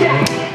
Yeah.